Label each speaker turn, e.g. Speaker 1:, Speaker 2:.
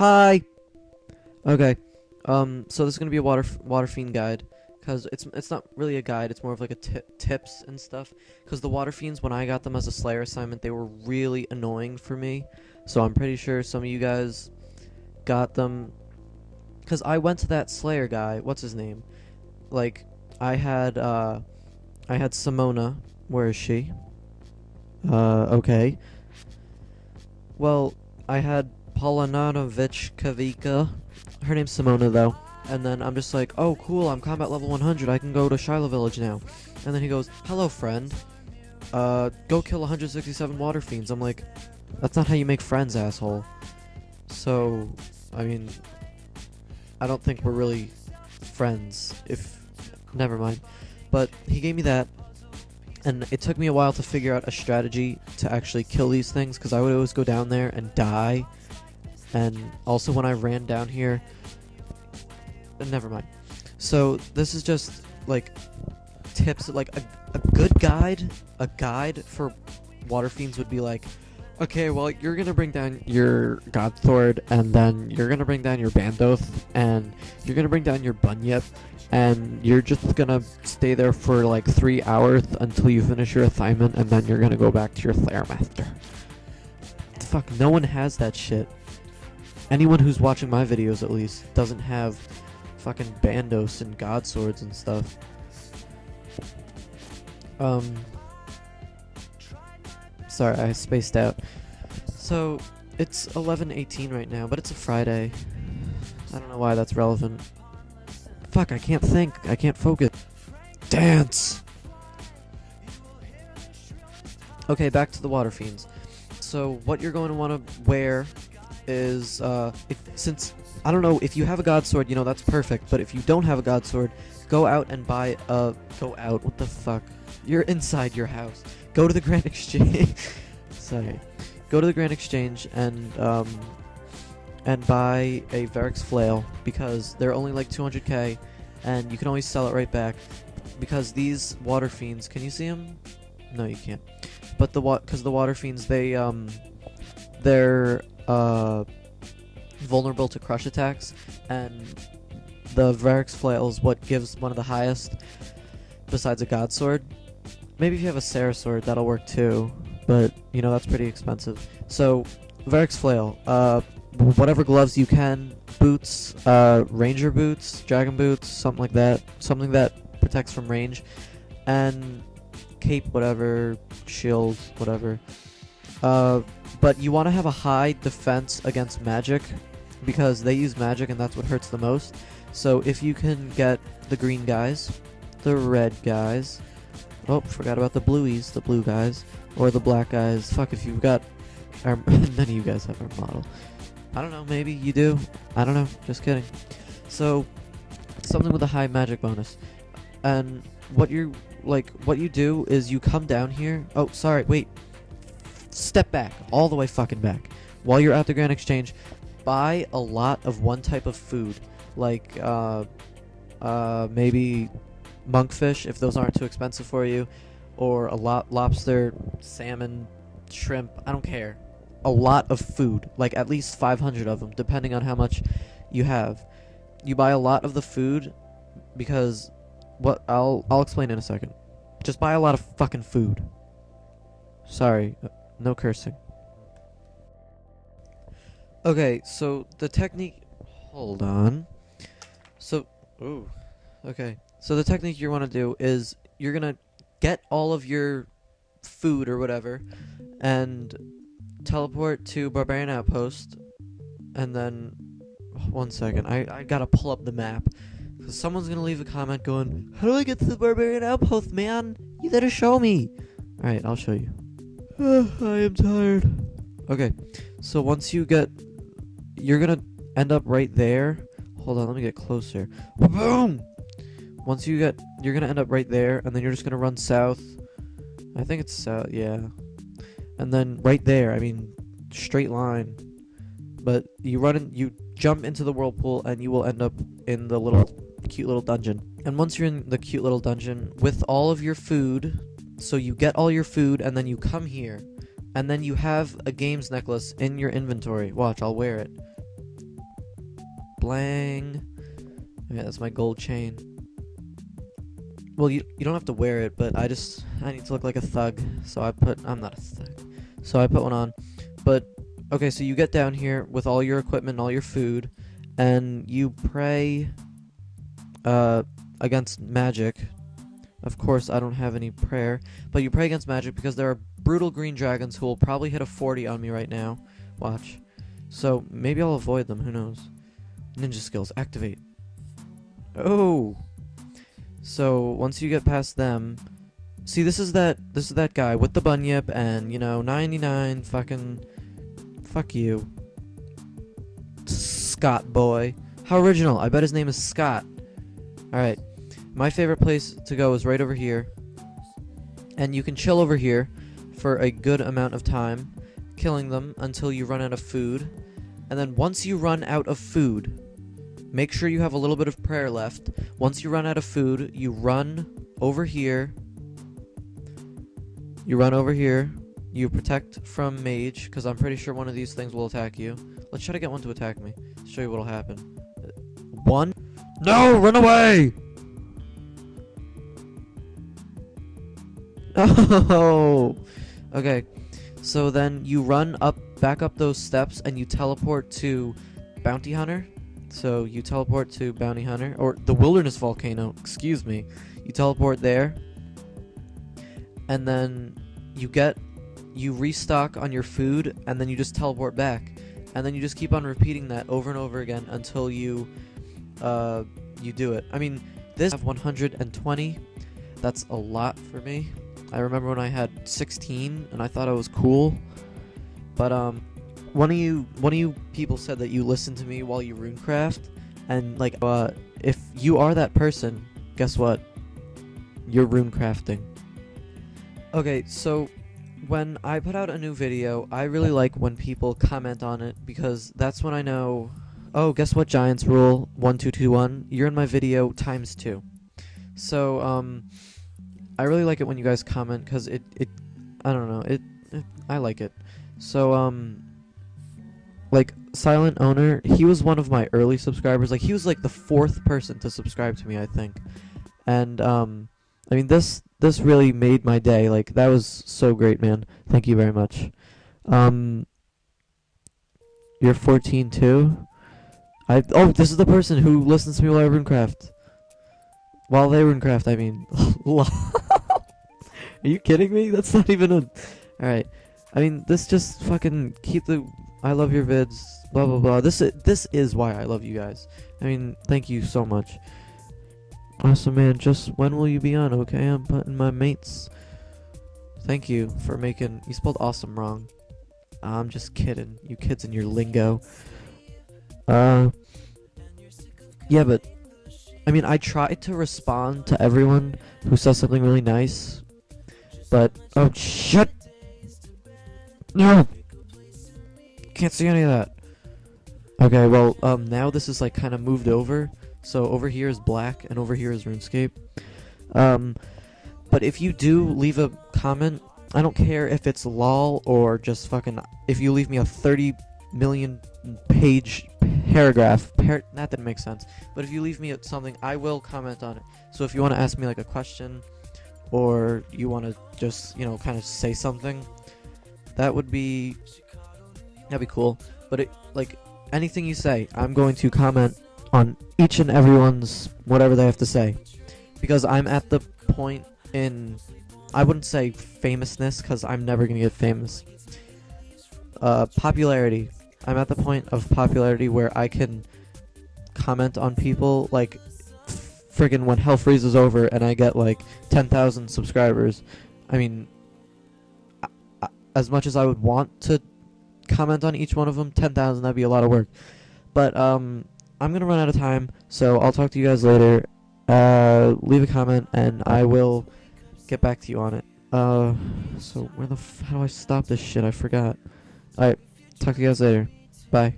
Speaker 1: Hi. Okay. Um. So this is gonna be a water water fiend guide, cause it's it's not really a guide. It's more of like a tips and stuff. Cause the water fiends, when I got them as a Slayer assignment, they were really annoying for me. So I'm pretty sure some of you guys got them. Cause I went to that Slayer guy. What's his name? Like, I had uh, I had Simona. Where is she? Uh. Okay. Well, I had Polinanovich Kavika. Her name's Simona, though. And then I'm just like, oh, cool, I'm combat level 100. I can go to Shilo Village now. And then he goes, hello, friend. Uh, go kill 167 water fiends. I'm like, that's not how you make friends, asshole. So, I mean, I don't think we're really friends. If, never mind. But he gave me that, and it took me a while to figure out a strategy to actually kill these things because I would always go down there and die. And also when I ran down here, never mind. So this is just like tips, like a, a good guide, a guide for water fiends would be like, okay, well you're gonna bring down your Godsword, and then you're gonna bring down your Bandos, and you're gonna bring down your Bunyip, and you're just gonna stay there for like three hours until you finish your assignment, and then you're gonna go back to your Slayer Master. Fuck, no one has that shit. Anyone who's watching my videos, at least, doesn't have fucking Bandos and God Swords and stuff. Um. Sorry, I spaced out. So, it's 11:18 right now, but it's a Friday. I don't know why that's relevant. Fuck, I can't think. I can't focus. Dance! Okay, back to the water fiends. So, what you're going to want to wear is, uh, if, since, I don't know, if you have a god sword, you know, that's perfect, but if you don't have a god sword, go out and buy a, go out, what the fuck? You're inside your house. Go to the Grand Exchange. Sorry. Go to the Grand Exchange and, um, and buy a Verac's Flail because they're only like 200k and you can always sell it right back because these water fiends can you see them no you can't but the what because the water fiends they um they're uh vulnerable to crush attacks and the Verac's Flail is what gives one of the highest besides a god sword maybe if you have a Sarah sword that'll work too but you know that's pretty expensive so Verac's Flail uh whatever gloves you can, boots, uh, ranger boots, dragon boots, something like that, something that protects from range, and cape, whatever, shield, whatever. Uh, but you want to have a high defense against magic, because they use magic and that's what hurts the most. So if you can get the green guys, the red guys, oh, forgot about the blueies, the blue guys, or the black guys. Fuck, if you've got, our, none of you guys have our model. I don't know, maybe you do. I don't know, just kidding. So, something with a high magic bonus. And what you're, like what you do is you come down here. Oh, sorry, wait. Step back, all the way fucking back. While you're at the Grand Exchange, buy a lot of one type of food, like uh uh maybe monkfish if those aren't too expensive for you, or a lot lobster, salmon, shrimp, I don't care a lot of food, like at least 500 of them, depending on how much you have. You buy a lot of the food because what I'll I'll explain in a second. Just buy a lot of fucking food. Sorry, no cursing. Okay, so the technique hold on. So ooh. Okay. So the technique you want to do is you're going to get all of your food or whatever and teleport to Barbarian Outpost, and then one second, I I gotta pull up the map because someone's gonna leave a comment going, "How do I get to the Barbarian Outpost, man? You gotta show me." All right, I'll show you. I am tired. Okay, so once you get, you're gonna end up right there. Hold on, let me get closer. Boom. Once you get, you're gonna end up right there, and then you're just gonna run south. I think it's south. Yeah, and then right there, I mean, straight line. But you run in, you jump into the whirlpool, and you will end up in the little cute little dungeon. And once you're in the cute little dungeon with all of your food, so you get all your food, and then you come here, and then you have a games necklace in your inventory. Watch, I'll wear it. Blang. Yeah, that's my gold chain. Well, you you don't have to wear it, but I just I need to look like a thug, so I put I'm not a thug, so I put one on. But okay, so you get down here with all your equipment, and all your food, and you pray uh against magic. Of course, I don't have any prayer, but you pray against magic because there are brutal green dragons who will probably hit a 40 on me right now. Watch. So maybe I'll avoid them. Who knows? Ninja skills activate. Oh. So once you get past them, see this is that this is that guy with the bunyip and you know 99 fucking fuck you. Scott boy. How original. I bet his name is Scott. All right. My favorite place to go is right over here. And you can chill over here for a good amount of time, killing them until you run out of food. And then once you run out of food, Make sure you have a little bit of prayer left. Once you run out of food, you run over here. You run over here. You protect from mage, because I'm pretty sure one of these things will attack you. Let's try to get one to attack me. Show you what'll happen. One. No, run away! Oh! Okay, so then you run up, back up those steps, and you teleport to Bounty Hunter. So you teleport to Bounty Hunter, or the Wilderness Volcano, excuse me. You teleport there, and then you get, you restock on your food, and then you just teleport back. And then you just keep on repeating that over and over again until you, uh, you do it. I mean, this I have 120. That's a lot for me. I remember when I had 16, and I thought I was cool. But, um, one of you one of you people said that you listened to me while you runecraft and like uh if you are that person guess what? You're runecrafting. Okay so when i put out a new video i really like when people comment on it because that's when i know oh guess what giants rule? 1221 you're in my video times two. So um i really like it when you guys comment because it it i don't know it, it i like it. So um like silent owner he was one of my early subscribers. Like he was like the fourth person to subscribe to me i think. And um i mean this this really made my day. Like that was so great man. Thank you very much. Um you're 14 too? I oh this is the person who listens to me while i runecraft. While they runecraft i mean are you kidding me that's not even a all right i mean this just fucking keep the I love your vids, blah blah blah. This is, this is why I love you guys. I mean, thank you so much. Awesome man, just when will you be on? Okay, I'm putting my mates. Thank you for making you spelled awesome wrong. I'm just kidding. You kids and your lingo. Uh Yeah, but I mean, I try to respond to everyone who says something really nice. But oh shit. No. Can't see any of that. Okay, well, um, now this is like kind of moved over. So over here is black, and over here is RuneScape. Um, but if you do leave a comment, I don't care if it's lol or just fucking. If you leave me a 30 million page paragraph, par that didn't make sense. But if you leave me something, I will comment on it. So if you want to ask me like a question, or you want to just you know kind of say something, that would be That'd be cool. But it, like anything you say, I'm going to comment on each and everyone's whatever they have to say, because I'm at the point in I wouldn't say famousness because I'm never gonna get famous. Uh, popularity. I'm at the point of popularity where I can comment on people like friggin' when Hell freezes over and I get like 10,000 subscribers. I mean, as much as I would want to comment on each one of them, 10,000, that'd be a lot of work. But, um, I'm gonna run out of time, so I'll talk to you guys later. Uh, leave a comment, and I will get back to you on it. Uh, so where the f- how do I stop this shit? I forgot. Alright, talk to you guys later. Bye.